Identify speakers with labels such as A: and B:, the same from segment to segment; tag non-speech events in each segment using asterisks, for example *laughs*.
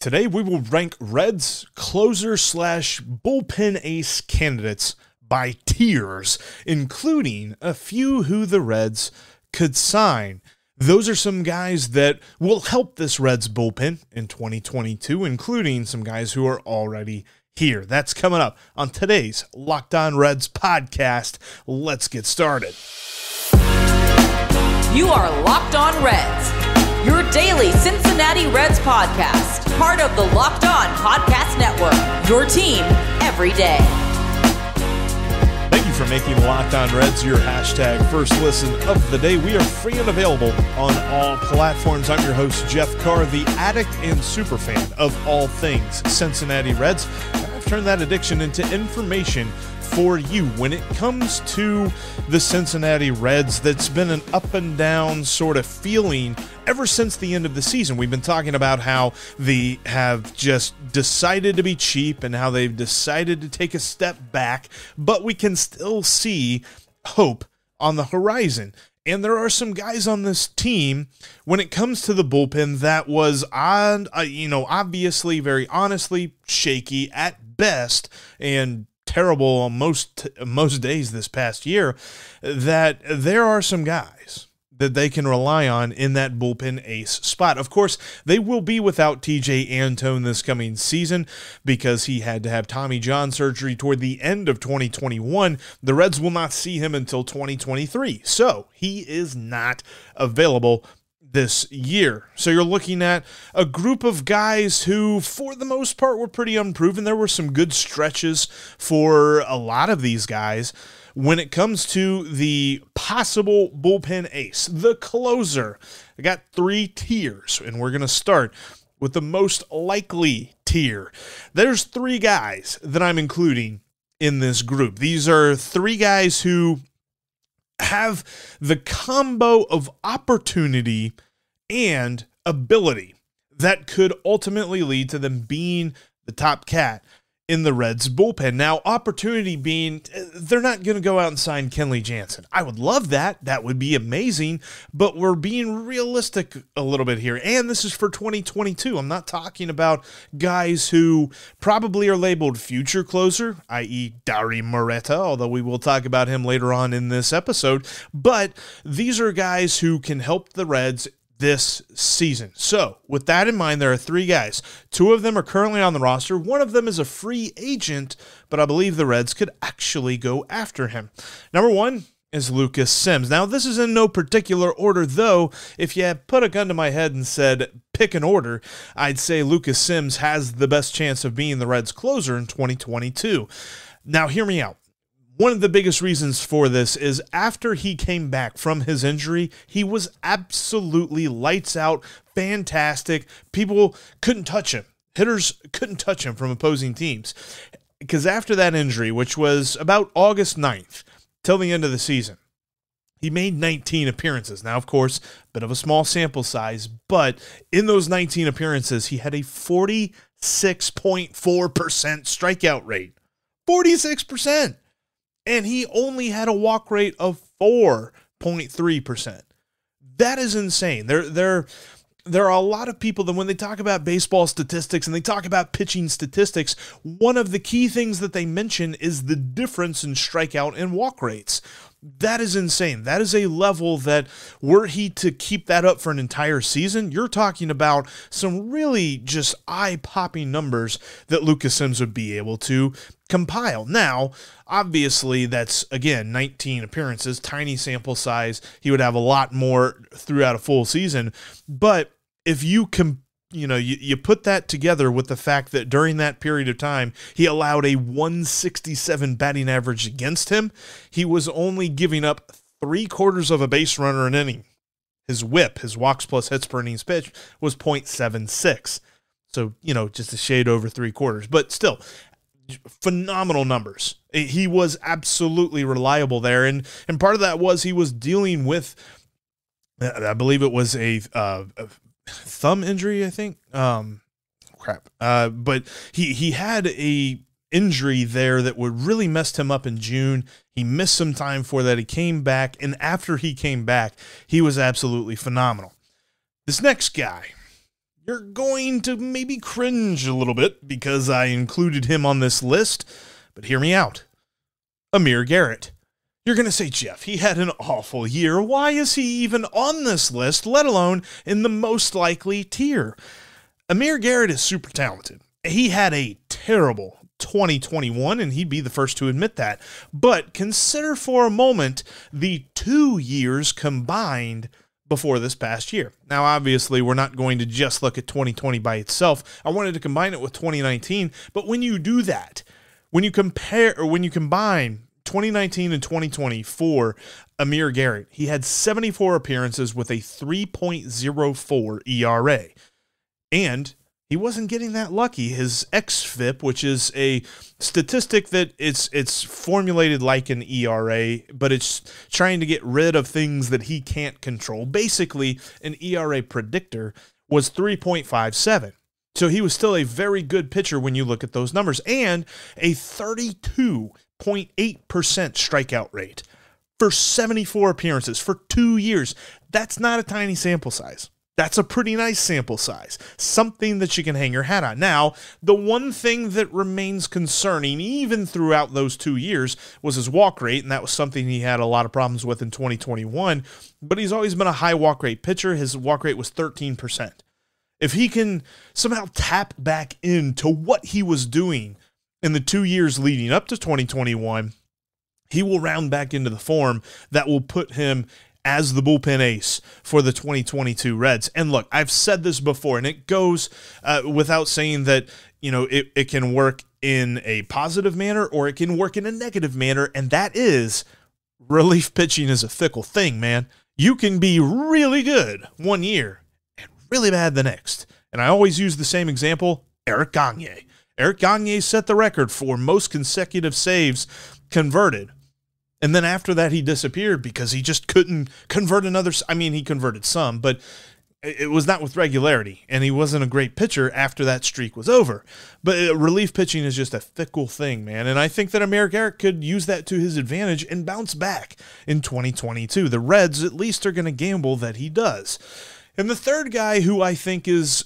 A: Today we will rank Reds closer slash bullpen ace candidates by tiers, including a few who the Reds could sign. Those are some guys that will help this Reds bullpen in 2022, including some guys who are already here. That's coming up on today's Locked On Reds podcast. Let's get started.
B: You are Locked On Reds, your daily Cincinnati Reds podcast, part of the Locked On Podcast Network, your team every day.
A: Thank you for making Locked On Reds your hashtag first listen of the day. We are free and available on all platforms. I'm your host, Jeff Carr, the addict and superfan of all things Cincinnati Reds. I've turned that addiction into information for you when it comes to the Cincinnati Reds. That's been an up and down sort of feeling ever since the end of the season. We've been talking about how they have just decided to be cheap and how they've decided to take a step back, but we can still see hope on the horizon. And there are some guys on this team when it comes to the bullpen that was on, uh, you know, obviously very honestly shaky at best and terrible on most most days this past year that there are some guys that they can rely on in that bullpen ace spot. Of course, they will be without Tejay Antone this coming season because he had to have Tommy John surgery toward the end of 2021. The Reds will not see him until 2023. So, he is not available this year. So you're looking at a group of guys who, for the most part, were pretty unproven. There were some good stretches for a lot of these guys. When it comes to the possible bullpen ace, the closer, I got three tiers, and we're going to start with the most likely tier. There's three guys that I'm including in this group. These are three guys who have the combo of opportunity and ability that could ultimately lead to them being the top cat in the Reds bullpen. Now, opportunity being they're not going to go out and sign Kenley Jansen. I would love that. That would be amazing, but we're being realistic a little bit here. And this is for 2022. I'm not talking about guys who probably are labeled future closer, i.e., Dauri Moreta, although we will talk about him later on in this episode. But these are guys who can help the Reds this season. So, with that in mind, there are three guys. Two of them are currently on the roster. One of them is a free agent, but I believe the Reds could actually go after him. Number one is Lucas Sims. Now, this is in no particular order, though. If you had put a gun to my head and said, pick an order, I'd say Lucas Sims has the best chance of being the Reds' closer in 2022. Now, hear me out one of the biggest reasons for this is after he came back from his injury, he was absolutely lights out, fantastic. People couldn't touch him. Hitters couldn't touch him from opposing teams. Because after that injury, which was about August 9th till the end of the season, he made 19 appearances. Now, of course, bit of a small sample size, but in those 19 appearances, he had a 46.4% strikeout rate. 46% and he only had a walk rate of 4.3%. That is insane. There there there are a lot of people that when they talk about baseball statistics and they talk about pitching statistics, one of the key things that they mention is the difference in strikeout and walk rates. That is insane. That is a level that, were he to keep that up for an entire season, you're talking about some really just eye popping numbers that Lucas Sims would be able to compile. Now, obviously, that's again 19 appearances, tiny sample size. He would have a lot more throughout a full season. But if you can you know, you, you put that together with the fact that during that period of time, he allowed a 167 batting average against him. He was only giving up three quarters of a base runner an inning. His whip, his walks plus hits per innings pitch, was 0.76. So, you know, just a shade over three quarters. But still, phenomenal numbers. He was absolutely reliable there. And, and part of that was he was dealing with, I believe it was a, uh, a thumb injury, I think. Um, crap. Uh, but he he had a injury there that would really messed him up in June. He missed some time for that. He came back, and after he came back, he was absolutely phenomenal. This next guy, you're going to maybe cringe a little bit because I included him on this list, but hear me out. Amir Garrett. You're going to say, Jeff, he had an awful year. Why is he even on this list, let alone in the most likely tier? Amir Garrett is super talented. He had a terrible 2021, and he'd be the first to admit that. But consider for a moment the two years combined before this past year. Now, obviously, we're not going to just look at 2020 by itself. I wanted to combine it with 2019, but when you do that, when you compare or when you combine 2019 and 2020 for Amir Garrett, he had 74 appearances with a 3.04 ERA. And he wasn't getting that lucky. His xFIP, which is a statistic that it's it's formulated like an ERA, but it's trying to get rid of things that he can't control. Basically, an ERA predictor was 3.57. So he was still a very good pitcher when you look at those numbers and a 32.8% strikeout rate for 74 appearances for 2 years. That's not a tiny sample size. That's a pretty nice sample size, something that you can hang your hat on. Now, the one thing that remains concerning, even throughout those two years, was his walk rate, and that was something he had a lot of problems with in 2021. But he's always been a high walk rate pitcher. His walk rate was 13%. If he can somehow tap back into what he was doing in the two years leading up to 2021, he will round back into the form that will put him as the bullpen ace for the 2022 Reds. And look, I've said this before, and it goes uh, without saying that, you know, it, it can work in a positive manner or it can work in a negative manner. And that is relief pitching is a fickle thing, man. You can be really good one year and really bad the next. And I always use the same example Eric Gagne. Eric Gagne set the record for most consecutive saves converted and then after that, he disappeared because he just couldn't convert another. I mean, he converted some, but it was not with regularity, and he wasn't a great pitcher after that streak was over. But uh, relief pitching is just a fickle thing, man. And I think that Amir Garrett could use that to his advantage and bounce back in 2022. The Reds, at least, are going to gamble that he does. And the third guy who I think is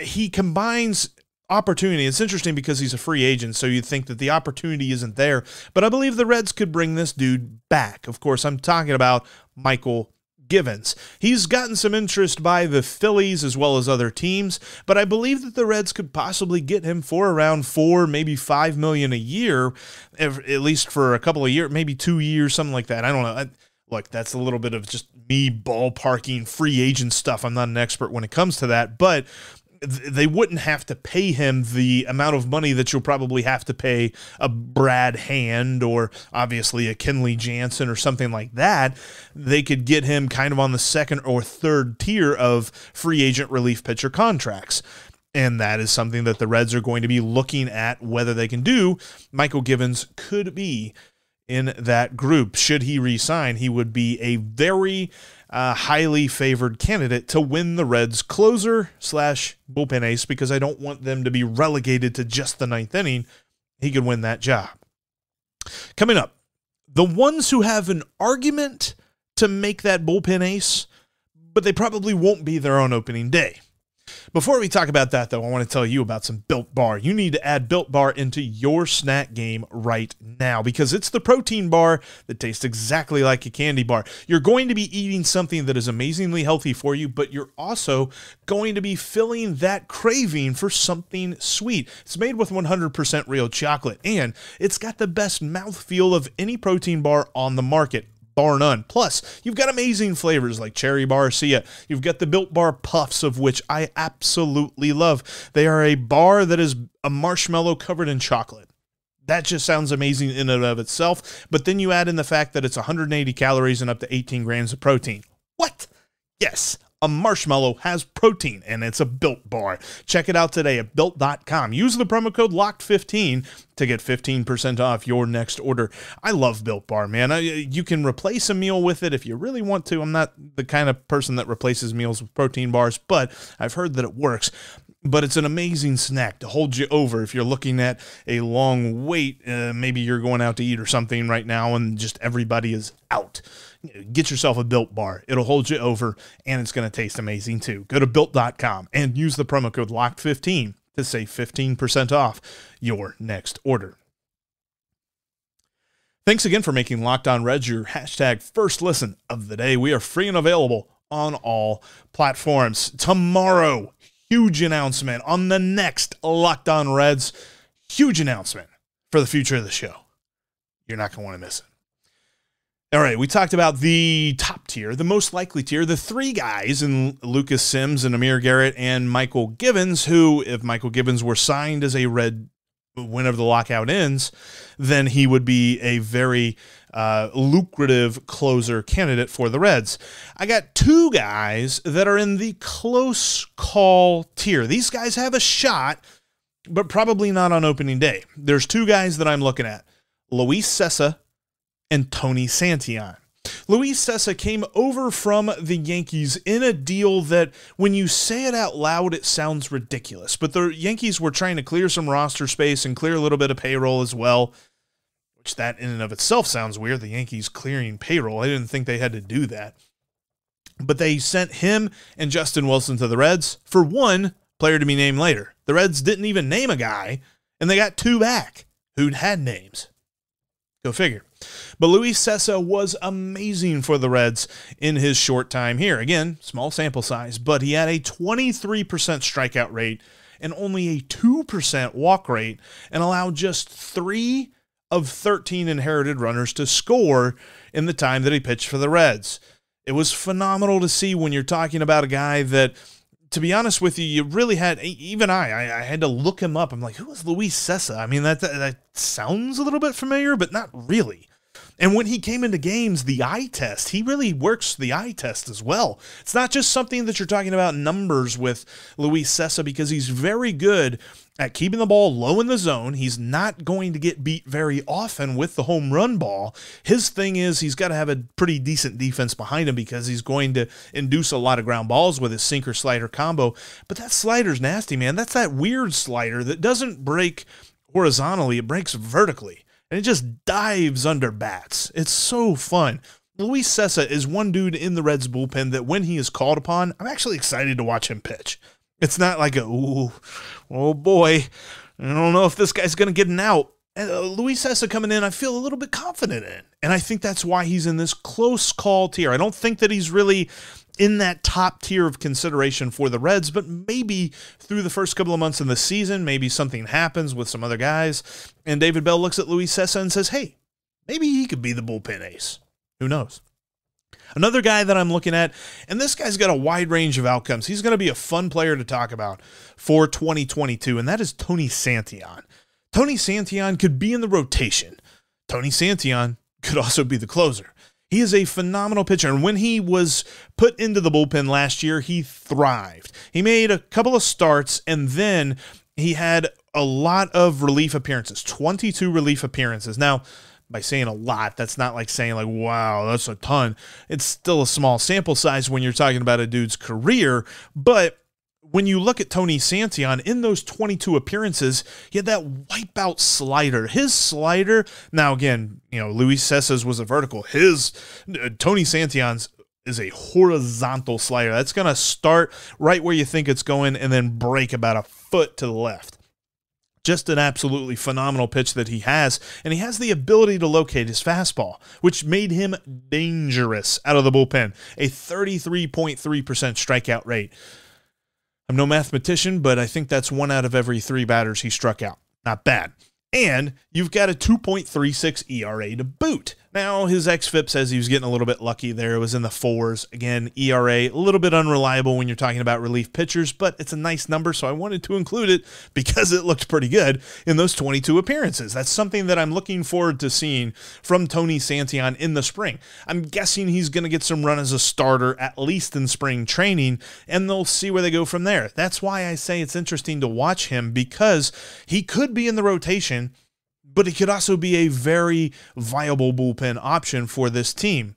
A: he combines opportunity. It's interesting because he's a free agent, so you'd think that the opportunity isn't there. But I believe the Reds could bring this dude back. Of course, I'm talking about Mychal Givens. He's gotten some interest by the Phillies as well as other teams, but I believe that the Reds could possibly get him for around four, maybe five million a year, at least for a couple of years, maybe two years, something like that. I don't know. look, that's a little bit of just me ballparking free agent stuff. I'm not an expert when it comes to that, but they wouldn't have to pay him the amount of money that you'll probably have to pay a Brad Hand or obviously a Kenley Jansen or something like that. They could get him kind of on the second or third tier of free agent relief pitcher contracts. And that is something that the Reds are going to be looking at whether they can do. Mychal Givens could be in that group. Should he resign, he would be a very uh, highly favored candidate to win the Reds closer slash bullpen ace because I don't want them to be relegated to just the ninth inning. He could win that job. Coming up, the ones who have an argument to make that bullpen ace, but they probably won't be there on opening day. Before we talk about that, though, I want to tell you about some Built Bar. You need to add Built Bar into your snack game right now because it's the protein bar that tastes exactly like a candy bar. You're going to be eating something that is amazingly healthy for you, but you're also going to be filling that craving for something sweet. It's made with 100% real chocolate and it's got the best mouthfeel of any protein bar on the market bar none. Plus, you've got amazing flavors like cherry barcia. You've got the built bar puffs, of which I absolutely love. They are a bar that is a marshmallow covered in chocolate. That just sounds amazing in and of itself. But then you add in the fact that it's 180 calories and up to 18 grams of protein. What? Yes, a marshmallow has protein and it's a built bar. Check it out today at built.com. Use the promo code LOCKED15 to get 15% off your next order. I love Built Bar, man. I, you can replace a meal with it if you really want to. I'm not the kind of person that replaces meals with protein bars, but I've heard that it works. But it's an amazing snack to hold you over if you're looking at a long wait. Uh, maybe you're going out to eat or something right now and just everybody is out. Get yourself a built bar. It'll hold you over and it's going to taste amazing too. Go to built.com and use the promo code LOCKED15 to save 15% off your next order. Thanks again for making Locked On Reds your hashtag first listen of the day. We are free and available on all platforms. Tomorrow, huge announcement on the next Locked On Reds. Huge announcement for the future of the show. You're not going to want to miss it. All right, we talked about the top tier, the most likely tier, the three guys in Lucas Sims and Amir Garrett and Mychal Givens, who, if Mychal Givens were signed as a red whenever the lockout ends, then he would be a very uh, lucrative closer candidate for the Reds. I got two guys that are in the close call tier. These guys have a shot, but probably not on opening day. There's two guys that I'm looking at Luis Cessa and Tony Santillan. Luis Cessa came over from the Yankees in a deal that, when you say it out loud, it sounds ridiculous. But the Yankees were trying to clear some roster space and clear a little bit of payroll as well which that in and of itself sounds weird. The Yankees clearing payroll. I didn't think they had to do that. But they sent him and Justin Wilson to the Reds for one player to be named later. The Reds didn't even name a guy, and they got two back who'd had names. Go figure. But Luis Cessa was amazing for the Reds in his short time here. Again, small sample size, but he had a 23% strikeout rate and only a 2% walk rate and allowed just three of 13 inherited runners to score in the time that he pitched for the Reds. It was phenomenal to see when you're talking about a guy that, to be honest with you, you really had, even I, I, I had to look him up. I'm like, who is Luis Cessa? I mean, that, that, that sounds a little bit familiar, but not really. And when he came into games, the eye test, he really works the eye test as well. It's not just something that you're talking about numbers with Luis Cessa because he's very good at keeping the ball low in the zone. He's not going to get beat very often with the home run ball. His thing is he's got to have a pretty decent defense behind him because he's going to induce a lot of ground balls with his sinker slider combo. But that slider's nasty, man. That's that weird slider that doesn't break horizontally, it breaks vertically and it just dives under bats. It's so fun. Luis Cessa is one dude in the Reds bullpen that when he is called upon, I'm actually excited to watch him pitch. It's not like a, ooh, oh boy, I don't know if this guy's going to get an out. And, uh, Luis Cessa coming in, I feel a little bit confident in. And I think that's why he's in this close call tier. I don't think that he's really in that top tier of consideration for the Reds, but maybe through the first couple of months in the season, maybe something happens with some other guys, and David Bell looks at Luis Cessa and says, hey, maybe he could be the bullpen ace. Who knows? Another guy that I'm looking at, and this guy's got a wide range of outcomes. He's going to be a fun player to talk about for 2022, and that is Tony Santillan. Tony Santillan could be in the rotation. Tony Santillan could also be the closer. He is a phenomenal pitcher. And when he was put into the bullpen last year, he thrived. He made a couple of starts and then he had a lot of relief appearances 22 relief appearances. Now, by saying a lot, that's not like saying, like, wow, that's a ton. It's still a small sample size when you're talking about a dude's career, but when you look at Tony Santillan in those 22 appearances, he had that wipeout slider. His slider, now again, you know, Luis Cessa's was a vertical. His uh, Tony Santillan's is a horizontal slider. That's going to start right where you think it's going and then break about a foot to the left. Just an absolutely phenomenal pitch that he has. And he has the ability to locate his fastball, which made him dangerous out of the bullpen. A 33.3% strikeout rate. I'm no mathematician, but I think that's one out of every three batters he struck out. Not bad. And you've got a 2.36 ERA to boot. Now, his XFIP says he was getting a little bit lucky there. It was in the fours. Again, ERA, a little bit unreliable when you're talking about relief pitchers, but it's a nice number, so I wanted to include it *laughs* because it looked pretty good in those 22 appearances. That's something that I'm looking forward to seeing from Tony Santillan in the spring. I'm guessing he's going to get some run as a starter, at least in spring training, and they'll see where they go from there. That's why I say it's interesting to watch him because he could be in the rotation but it could also be a very viable bullpen option for this team.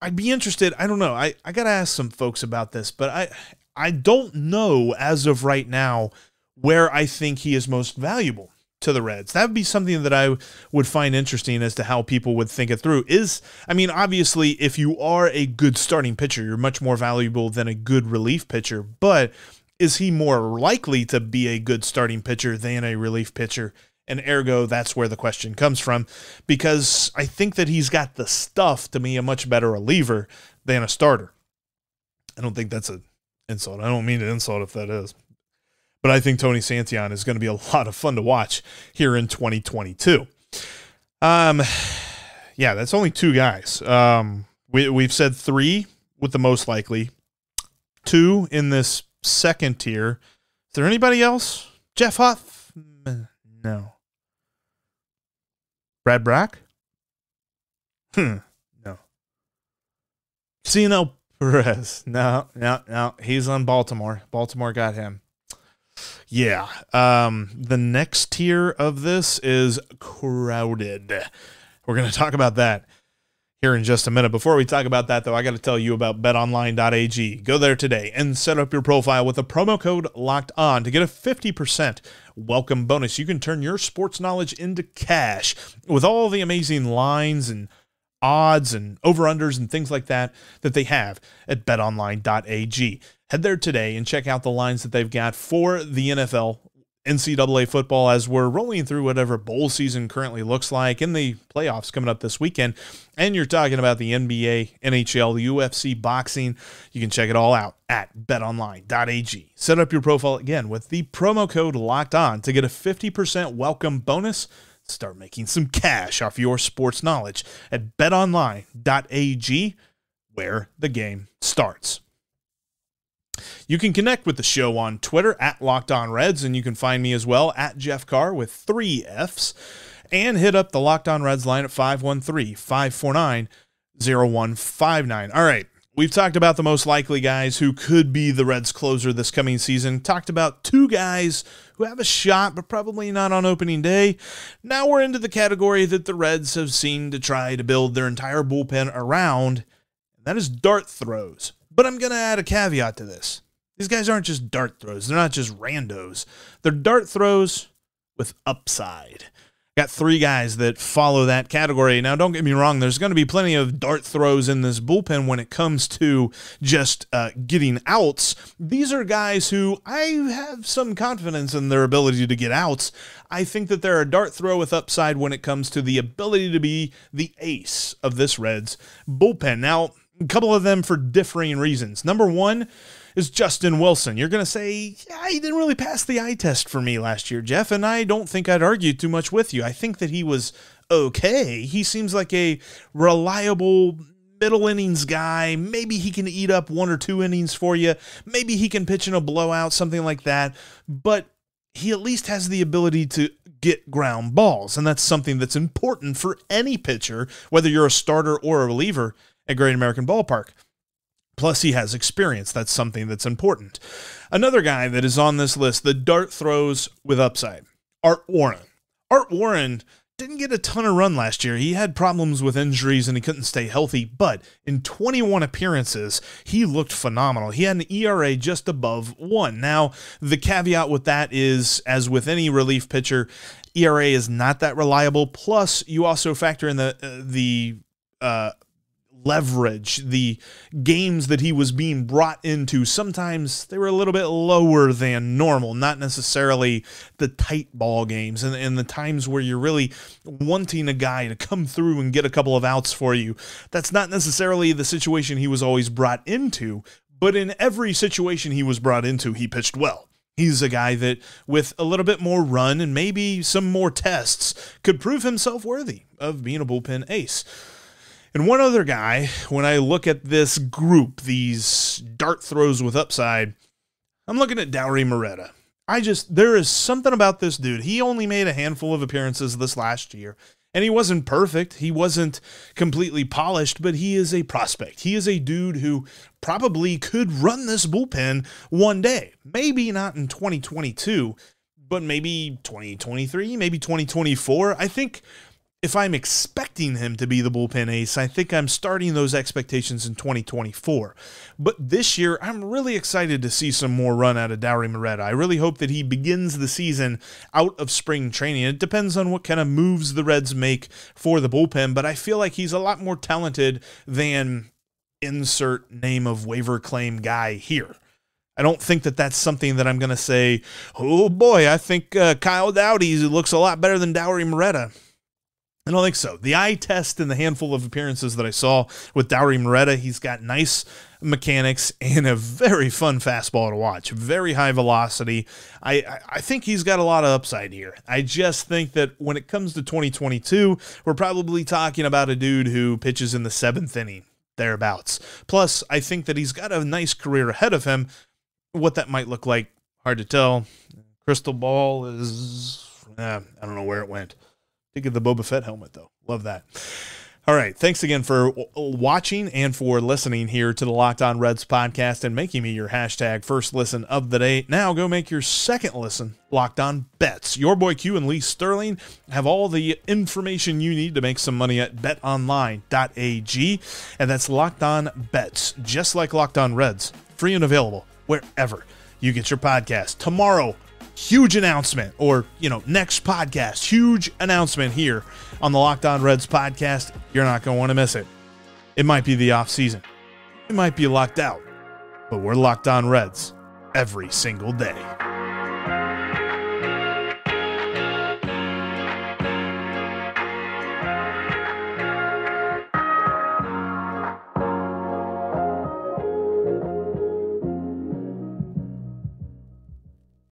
A: I'd be interested. I don't know. I, I got to ask some folks about this, but I I don't know as of right now where I think he is most valuable to the Reds. That would be something that I would find interesting as to how people would think it through. Is I mean, obviously, if you are a good starting pitcher, you're much more valuable than a good relief pitcher. But is he more likely to be a good starting pitcher than a relief pitcher? And ergo, that's where the question comes from, because I think that he's got the stuff to be a much better reliever than a starter. I don't think that's an insult. I don't mean an insult if that is. But I think Tony Santillan is going to be a *laughs* lot of fun to watch here in 2022. Um, yeah, that's only two guys. Um, we, we've said three with the most likely, two in this second tier. Is there anybody else? Jeff Huff? No. Brad Brach? Hmm. No. Cionel Perez. No, no, no. He's on Baltimore. Baltimore got him. Yeah. Um, the next tier of this is crowded. We're going to talk about that here in just a minute. Before we talk about that, though, I got to tell you about betonline.ag. Go there today and set up your profile with the promo code locked on to get a 50% welcome bonus. You can turn your sports knowledge into cash with all the amazing lines and odds and over-unders and things like that that they have at betonline.ag. Head there today and check out the lines that they've got for the NFL, NCAA football as we're rolling through whatever bowl season currently looks like in the playoffs coming up this weekend. And you're talking about the NBA, NHL, the UFC, boxing. You can check it all out at betonline.ag. Set up your profile again with the promo code locked on to get a 50% welcome bonus Start making some cash off your sports knowledge at betonline.ag, where the game starts. You can connect with the show on Twitter at Locked On Reds, and you can find me as well at Jeff Carr with three F's. And hit up the Locked On Reds line at 513 549 0159. All right. We've talked about the most likely guys who could be the Reds closer this coming season. Talked about two guys who have a shot, but probably not on opening day. Now we're into the category that the Reds have seen to try to build their entire bullpen around, and that is dart throws. But I'm going to add a caveat to this. These guys aren't just dart throws, they're not just randos. They're dart throws with upside. Got three guys that follow that category. Now, don't get me wrong, there's going to be plenty of dart throws in this bullpen when it comes to just uh, getting outs. These are guys who I have some confidence in their ability to get outs. I think that they're a dart throw with upside when it comes to the ability to be the ace of this Reds bullpen. Now, a couple of them for differing reasons. Number one, is Justin Wilson. You're going to say, yeah, he didn't really pass the eye test for me last year, Jeff, and I don't think I'd argue too much with you. I think that he was okay. He seems like a reliable middle innings guy. Maybe he can eat up one or two innings for you. Maybe he can pitch in a blowout, something like that. But he at least has the ability to get ground balls, and that's something that's important for any pitcher, whether you're a starter or a reliever at Great American Ballpark. Plus, he has experience. That's something that's important. Another guy that is on this list, the dart throws with upside, Art Warren. Art Warren didn't get a ton of run last year. He had problems with injuries and he couldn't stay healthy, but in 21 appearances, he looked phenomenal. He had an ERA just above one. Now, the caveat with that is, as with any relief pitcher, ERA is not that reliable. Plus, you also factor in the uh, the uh, leverage, the games that he was being brought into, sometimes they were a little bit lower than normal, not necessarily the tight ball games and, and the times where you're really wanting a guy to come through and get a couple of outs for you. That's not necessarily the situation he was always brought into, but in every situation he was brought into, he pitched well. He's a guy that, with a little bit more run and maybe some more tests, could prove himself worthy of being a bullpen ace. And one other guy, when I look at this group, these dart throws with upside, I'm looking at Dauri Moreta. I just, there is something about this dude. He only made a handful of appearances this last year, and he wasn't perfect. He wasn't completely polished, but he is a prospect. He is a dude who probably could run this bullpen one day. Maybe not in 2022, but maybe 2023, maybe 2024. I think if I'm expecting him to be the bullpen ace, I think I'm starting those expectations in 2024. But this year, I'm really excited to see some more run out of Dauri Moreta. I really hope that he begins the season out of spring training. It depends on what kind of moves the Reds make for the bullpen, but I feel like he's a lot more talented than insert name of waiver claim guy here. I don't think that that's something that I'm going to say, oh boy, I think uh, Kyle Dowdy looks a lot better than Dauri Moreta. I don't think so. The eye test and the handful of appearances that I saw with Dauri Moreta, he's got nice mechanics and a very fun fastball to watch. Very high velocity. I, I think he's got a lot of upside here. I just think that when it comes to 2022, we're probably talking about a dude who pitches in the seventh inning, thereabouts. Plus, I think that he's got a nice career ahead of him. What that might look like, hard to tell. Crystal ball is, eh, I don't know where it went. Think of the Boba Fett helmet, though. Love that. All right. Thanks again for watching and for listening here to the Locked On Reds podcast and making me your hashtag first listen of the day. Now go make your second listen Locked On Bets. Your boy Q and Lee Sterling have all the information you need to make some money at betonline.ag. And that's Locked On Bets, just like Locked On Reds, free and available wherever you get your podcast. Tomorrow, huge announcement, or, you know, next podcast, huge announcement here on the Locked On Reds podcast. You're not going to want to miss it. It might be the off season. It might be locked out, but we're locked on Reds every single day.